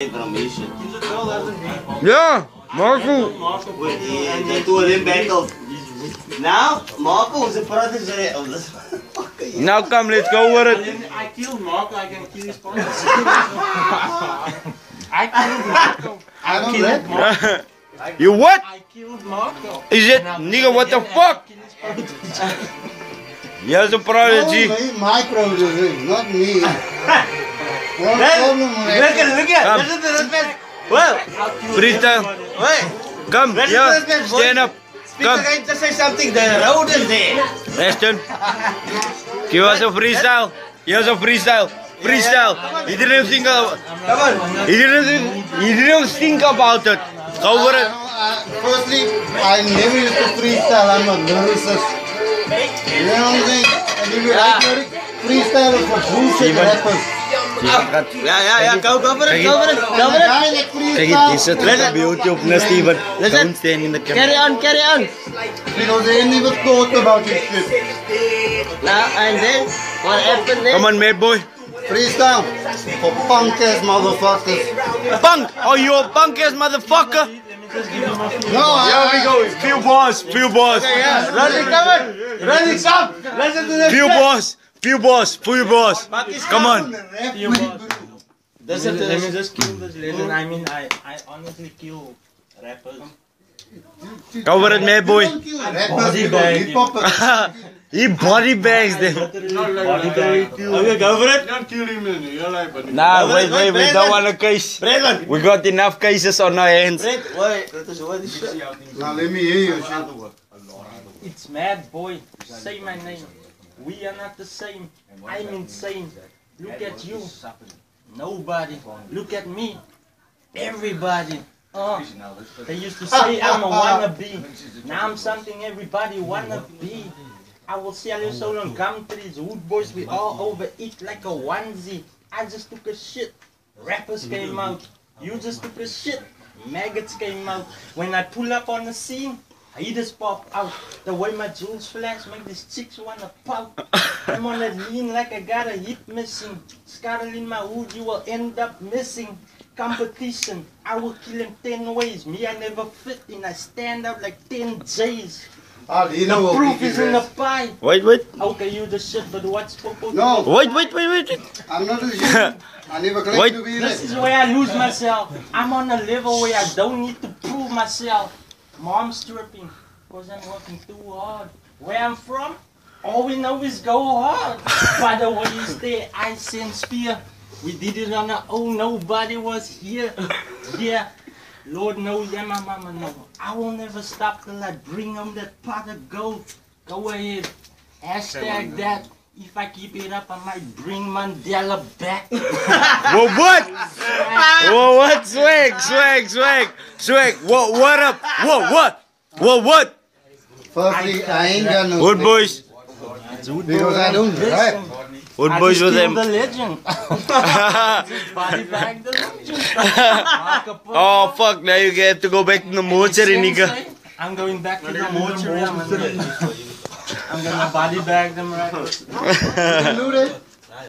information. Ja, Marco. With the, the two of battle. Now, Marco was the protege of this. Now come, let's go with it. I killed Marco, I can kill his partner. I killed Marco. I don't let Marco. You what? I killed Marco. Is it? Nigga, what the fuck? Here's a prodigy. Only my protege, not me. What Then, problem look with at, look at, Come. listen to this man. Well, Freestyle. wait. Come, Listen to yeah. this man's voice. Stand up. Speak Come. again, just say something. The road is there. Ashton. Give us a freestyle. Here's a freestyle. Freestyle. He didn't think of, Come on. he didn't he didn't think about it. Go I, with it. don't- I, firstly, I never used to freestyle. I'm a lyricist. You know what I'm saying? And if you write lyric, freestyle is for bullshit rappers. Yeah, yeah, yeah. Go, go for it. Go for it. Go for the it. guy that Kijk het, is freestyle, het op YouTube, na Steven. Listen. Don't stand in the Carry camera. on, carry on. because they ain't even thought about this shit. Now, and then, what happened then? Come on, mad boy. Freestyle for punk ass motherfuckers. Punk. Oh, you a punk ass motherfucker. No, we go. Few bars. Few bars. Yeah, run it, come on. Run it, come. Listen to this. Few bars. Few bars. Few bars. Come on. Rap You with- boss. Listen to Let me just kill this legend. I mean, I, I honestly kill rappers. Cover it, mad boy. Don't kill rappers Body because bag. hip-hop is- he body bags them. Okay, go for it. Nah, wait, wait, we don't want a case. Brethren. We got enough cases on our hands. Brent, wait. That is what is shit. Now let me hear you. It's mad boy. Say my name. We are not the same. I'm insane. Look at you. Nobody. Look at me. Everybody. Uh, they used to say I'm a wannabe. Now I'm something everybody wanna be. I will sell you soul on gum trees. Wood boys, we all over. overeat like a onesie. I just took a shit. Rappers came out. You just took a shit. Maggots came out. When I pull up on the scene, haters pop out. The way my jewels flash make these chicks wanna pop. I'm on a lean like I got a hip missing. Scarlet in my hood, you will end up missing. Competition, I will kill him 10 ways. Me, I never fit in. I stand up like 10 J's. Ah, you know what Proof is in the pie. Wait, wait. Okay, you the shit, but what's Popo? No, Wait, wait, wait, wait. wait. I'm not a you. I never claimed Wait. to be This is where I lose myself. I'm on a level where I don't need to prove myself. Mom's tripping because I'm working too hard. Where I'm from, all we know is go hard. By the way, you stay ice and spear. We did it on our own, nobody was here. Yeah, Lord knows and my mama knows. I will never stop till I bring home that pot of gold. Go ahead, hashtag that. If I keep it up, I might bring Mandela back. Whoa, what? Whoa, what? Swag, swag, swag, swag. What, what up? Whoa, what? Whoa, what? Firstly, I ain't got no. Wood boys. Because I don't rap. Wood boys just with killed them. the legend. Body bag the legend. oh, fuck. Now you have to go back to the mortuary, nigga. I'm going back to the mortuary. I'm gonna, body bag them right. That?